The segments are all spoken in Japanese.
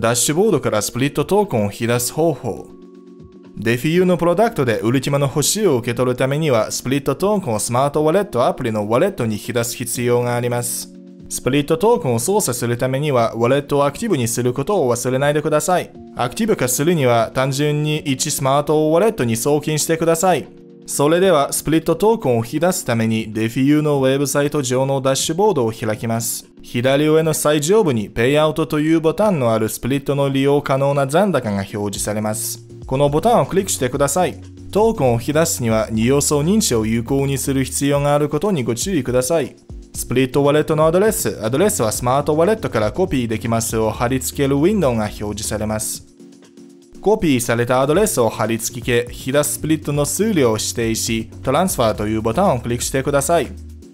ダッシュボードからスプリットトークンを引き出す方法。デフィユーのプロダクトでウルティマの報酬を受け取るためには、スプリットトークンをスマートウォレットアプリのウォレットに引き出す必要があります。スプリットトークンを操作するためには、ウォレットをアクティブにすることを忘れないでください。アクティブ化するには、単純に1スマートウォレットに送金してください。それでは、スプリットトークンを引き出すために、デフィユーのウェブサイト上のダッシュボードを開きます。左上の最上部に、 payout というボタンのあるスプリットの利用可能な残高が表示されます。このボタンをクリックしてください。トークンを引き出すには二要素認証を有効にする必要があることにご注意ください。スプリットウォレットのアドレス、アドレスはスマートウォレットからコピーできますを貼り付けるウィンドウが表示されます。コピーされたアドレスを貼り付け、引き出すスプリットの数量を指定し、 transfer というボタンをクリックしてください。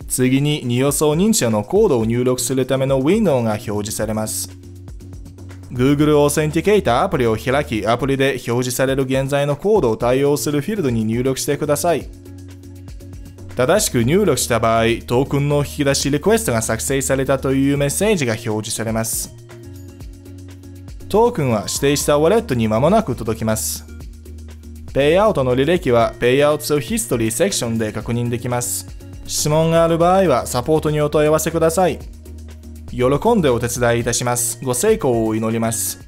次に二要素認証のコードを入力するためのウィンドウが表示されます。Google Authenticator アプリを開き、アプリで表示される現在のコードを対応するフィールドに入力してください。正しく入力した場合、トークンの引き出しリクエストが作成されたというメッセージが表示されます。トークンは指定したウォレットに間もなく届きます。ペイアウトの履歴は Payouts History セクションで確認できます。質問がある場合はサポートにお問い合わせください。喜んでお手伝いいたします。ご成功を祈ります。